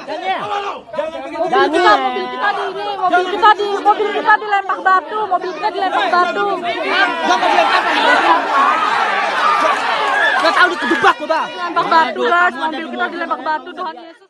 Mobil kita, mobil kita di ini, mobil kita di, mobil kita dilempar batu, mobil kita dilempar batu. Gak tahu dikejebak kok, Bang. Dilempar batu guys, mobil kita dilempar batu Tuhan Yesus.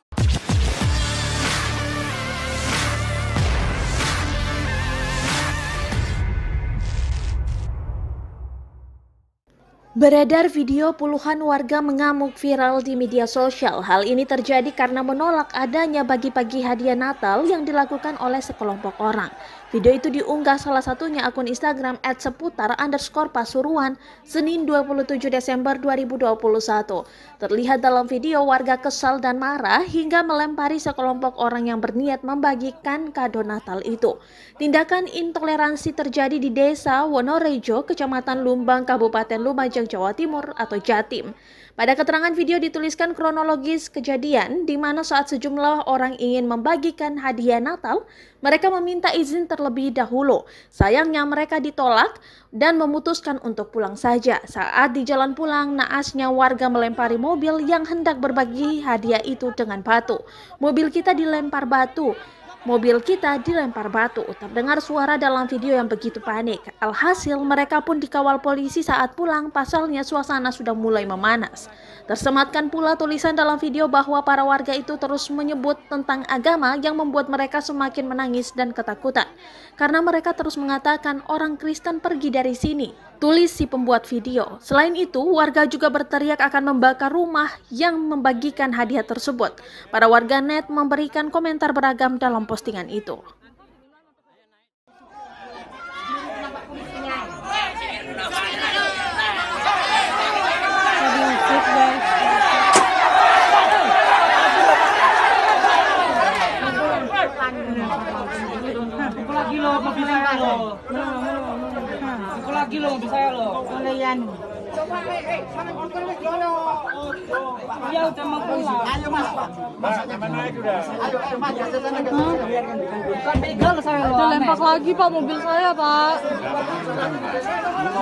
Beredar video puluhan warga mengamuk viral di media sosial. Hal ini terjadi karena menolak adanya bagi-bagi hadiah Natal yang dilakukan oleh sekelompok orang. Video itu diunggah salah satunya akun Instagram @seputar underscore pasuruan Senin 27 Desember 2021. Terlihat dalam video warga kesal dan marah hingga melempari sekelompok orang yang berniat membagikan kado Natal itu. Tindakan intoleransi terjadi di desa Wonorejo, Kecamatan Lumbang, Kabupaten Lumajang, Jawa Timur atau Jatim. Pada keterangan video dituliskan kronologis kejadian di mana saat sejumlah orang ingin membagikan hadiah Natal, mereka meminta izin terlebih dahulu. Sayangnya mereka ditolak dan memutuskan untuk pulang saja. Saat di jalan pulang, naasnya warga melempari mobil yang hendak berbagi hadiah itu dengan batu. Mobil kita dilempar batu. Mobil kita dilempar batu. Terdengar suara dalam video yang begitu panik. Alhasil mereka pun dikawal polisi saat pulang. Pasalnya suasana sudah mulai memanas. Tersematkan pula tulisan dalam video bahwa para warga itu terus menyebut tentang agama yang membuat mereka semakin menangis dan ketakutan. Karena mereka terus mengatakan orang Kristen pergi dari sini. Tulis si pembuat video. Selain itu, warga juga berteriak akan membakar rumah yang membagikan hadiah tersebut. Para warga net memberikan komentar beragam dalam postingan itu. Pukul lagi lo mobil saya lo. Iya udah mau pulang. Ayo mas. Mas, mana naik udah? Ayo ayo mas. Bukan begal saya lo. Dilempar lagi Pak mobil saya Pak.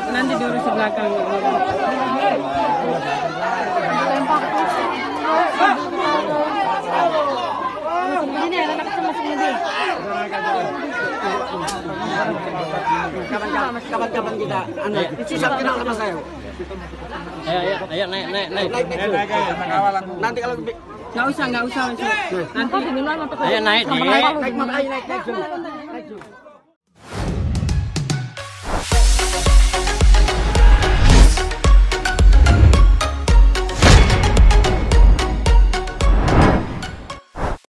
Nanti diurus di belakang. Dilempar Ini anak. Kapan-kapan kita anu susah kenal sama saya. Ayo, ayo, ayo, naik, naik, naik. Naik. Nanti kalau Nggak usah, nggak usah. Nanti Ayo naik, naik. naik, naik, naik, naik.